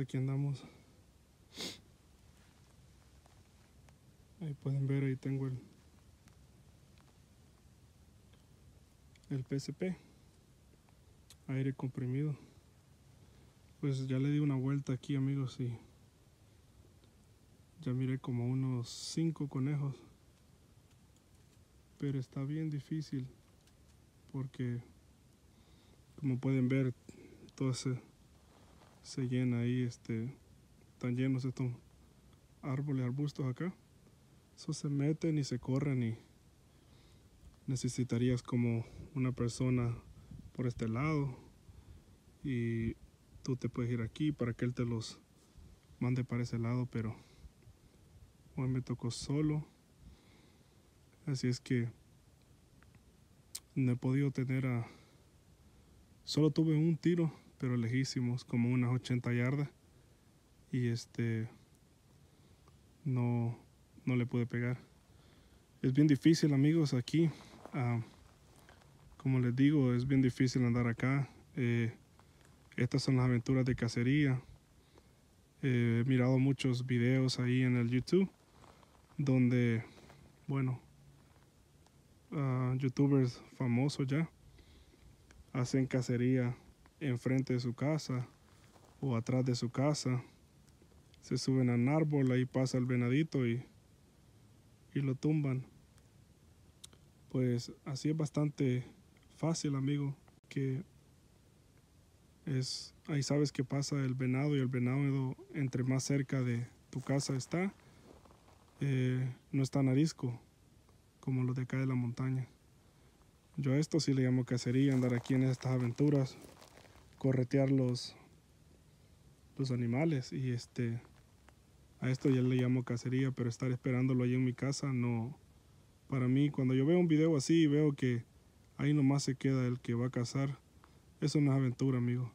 aquí andamos. Ahí pueden ver, ahí tengo el, el PSP, aire comprimido. Pues ya le di una vuelta aquí amigos y ya miré como unos 5 conejos. Pero está bien difícil porque como pueden ver todo se, se llena ahí, este, están llenos estos árboles, arbustos acá. Eso se meten y se corren y necesitarías como una persona por este lado y tú te puedes ir aquí para que él te los mande para ese lado, pero hoy me tocó solo. Así es que no he podido tener a... Solo tuve un tiro, pero lejísimos, como unas 80 yardas. Y este... No, no le pude pegar. Es bien difícil, amigos, aquí. Uh, como les digo, es bien difícil andar acá. Eh, estas son las aventuras de cacería. Eh, he mirado muchos videos ahí en el YouTube donde, bueno, uh, youtubers famosos ya hacen cacería enfrente de su casa o atrás de su casa. Se suben a un árbol, ahí pasa el venadito y, y lo tumban. Pues así es bastante fácil, amigo, que es ahí sabes que pasa el venado y el venado entre más cerca de tu casa está, eh, no está narisco como los de acá de la montaña. Yo a esto sí le llamo cacería, andar aquí en estas aventuras, corretear los, los animales y este a esto ya le llamo cacería, pero estar esperándolo ahí en mi casa no para mí cuando yo veo un video así y veo que ahí nomás se queda el que va a cazar, eso no es aventura, amigo.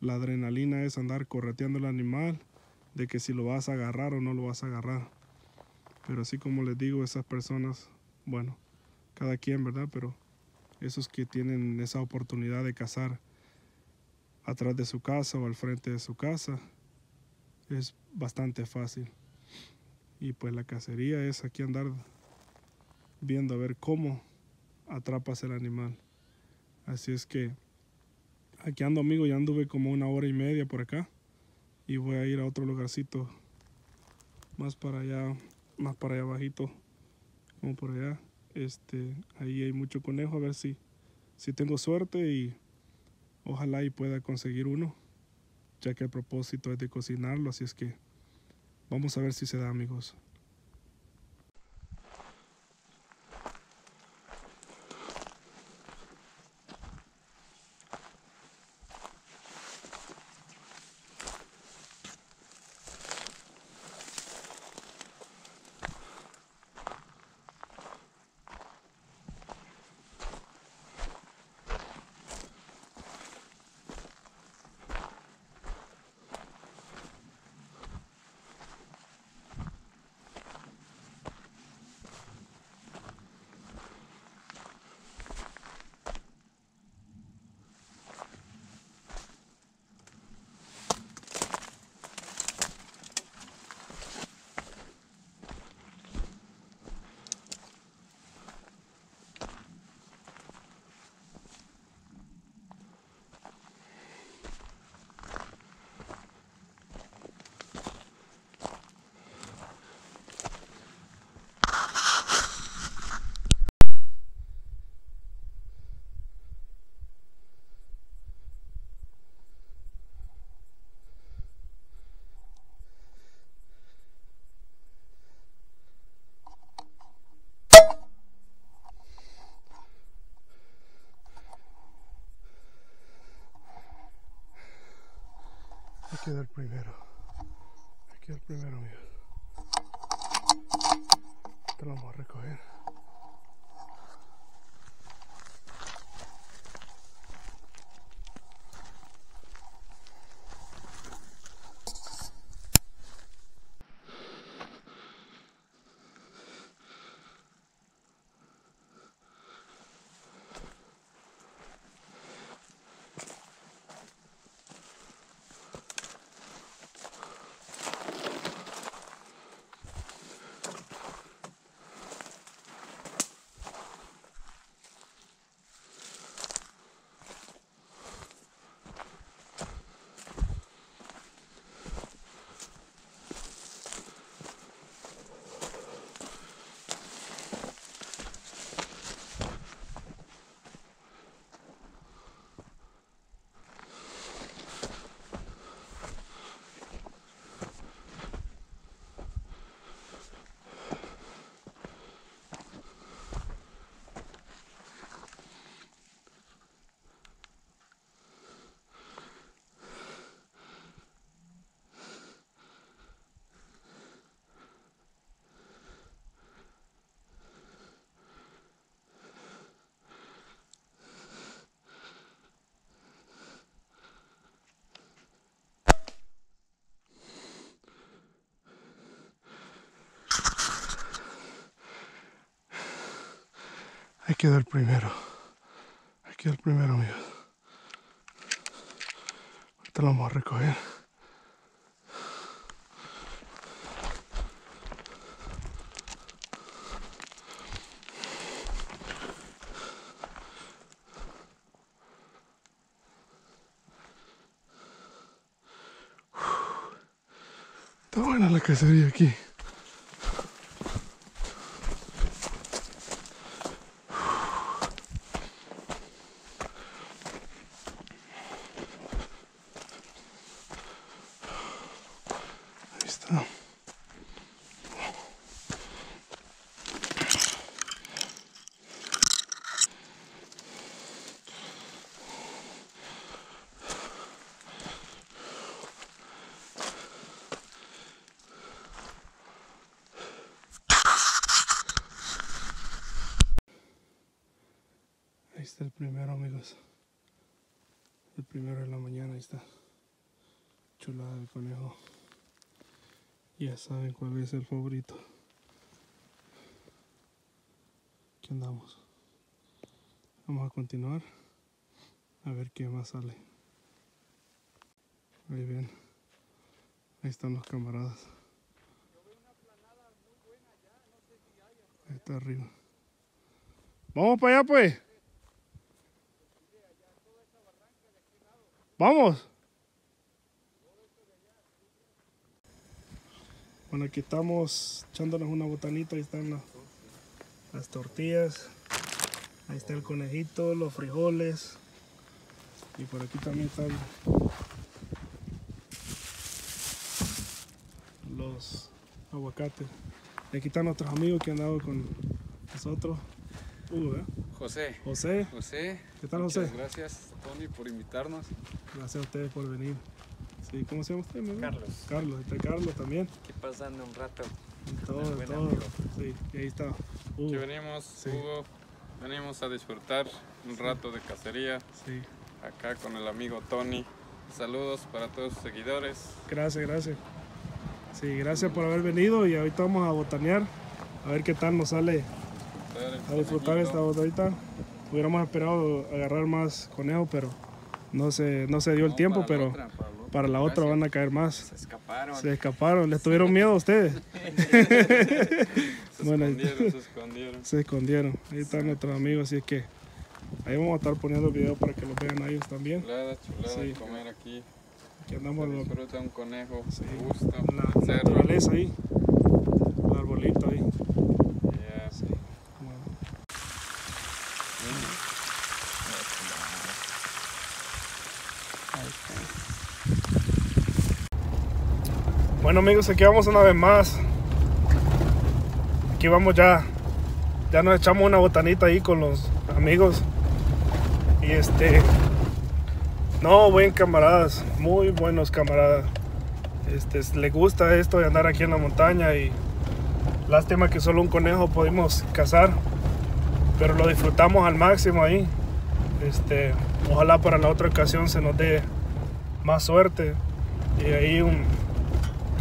La adrenalina es andar correteando el animal, de que si lo vas a agarrar o no lo vas a agarrar. Pero así como les digo, esas personas bueno, cada quien, ¿verdad? Pero esos que tienen esa oportunidad de cazar atrás de su casa o al frente de su casa, es bastante fácil. Y pues la cacería es aquí andar viendo a ver cómo atrapas el animal. Así es que aquí ando amigo, ya anduve como una hora y media por acá y voy a ir a otro lugarcito más para allá, más para allá bajito como por allá. Este, ahí hay mucho conejo, a ver si, si tengo suerte y ojalá y pueda conseguir uno, ya que el propósito es de cocinarlo, así es que vamos a ver si se da, amigos. Queda el primero. Aquí el primero, mío. Te lo vamos a recoger. Ahí queda el primero. Ahí queda el primero, amigos. Ahorita lo vamos a recoger. Está buena la cacería aquí. Ahí está. Ahí está el primero, amigos. El primero de la mañana, ahí está. Chulada de conejo. Ya saben cuál es el favorito. Aquí andamos. Vamos a continuar. A ver qué más sale. Ahí ven. Ahí están los camaradas. Ahí está arriba. Vamos para allá pues. Vamos. Bueno, aquí estamos echándonos una botanita. Ahí están las, las tortillas. Ahí está el conejito, los frijoles. Y por aquí también están los aguacates. Y aquí están nuestros amigos que han dado con nosotros. Hugo, ¿eh? José. José, José. ¿Qué tal, muchas José? Gracias, Tony, por invitarnos. gracias a ustedes por venir. Sí, ¿Cómo se llama usted? mi amigo? Carlos. Carlos, está Carlos también. Aquí pasando un rato. Y todo, todo. amigo. Sí, y ahí está. Hugo. Aquí venimos, Sí. Hugo. Venimos a disfrutar un rato de cacería Sí, acá con el amigo Tony. Saludos para todos sus seguidores. gracias, gracias. Sí, gracias por haber venido y ahorita vamos a botanear. A ver qué tal nos sale a disfrutar esta botanita. Hubiéramos esperado agarrar más conejos, pero no se, no se dio el tiempo, pero para la otra van a caer más. Se escaparon. Se escaparon, les tuvieron miedo a ustedes. Se Bueno, escondieron, se escondieron. Se escondieron. Ahí están nuestros amigos, así es que ahí vamos a estar poniendo el video para que lo vean a ellos también. Chulada, chulada Sí. comer aquí. Aquí andamos Se disfruta un conejo, Sí. gusta. la naturaleza ahí. El arbolito ahí. Yeah. Sí. Bueno. Bueno amigos, aquí vamos una vez más. Aquí vamos ya. Ya nos echamos una botanita ahí con los amigos. Y este. No, buen camaradas. Muy buenos camaradas. Este, le gusta esto de andar aquí en la montaña y lástima que solo un conejo pudimos cazar. Pero lo disfrutamos al máximo ahí. Este, ojalá para la otra ocasión se nos dé más suerte. Y ahí un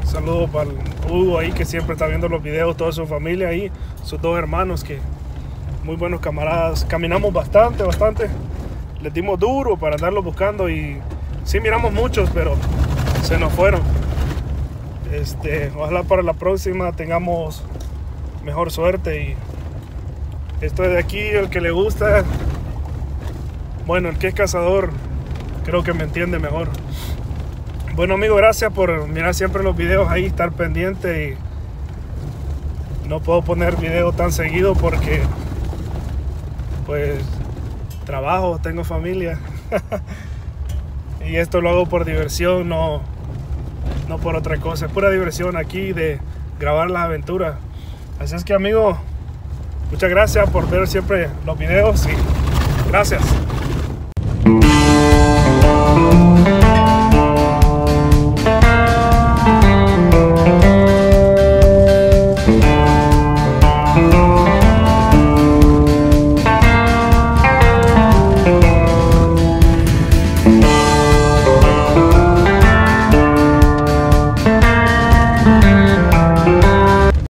saludo para Hugo ahí que siempre está viendo los videos, toda su familia ahí, sus dos hermanos que muy buenos camaradas. Caminamos bastante, bastante. Les dimos duro para andarlos buscando y sí miramos muchos, pero se nos fueron. Este, ojalá para la próxima tengamos mejor suerte y esto de aquí, el que le gusta, bueno, el que es cazador, creo que me entiende mejor. Bueno amigo, gracias por mirar siempre los videos ahí, estar pendiente y no puedo poner video tan seguido porque pues trabajo, tengo familia y esto lo hago por diversión, no, no por otra cosa, es pura diversión aquí de grabar las aventuras. Así es que amigo, muchas gracias por ver siempre los videos y gracias.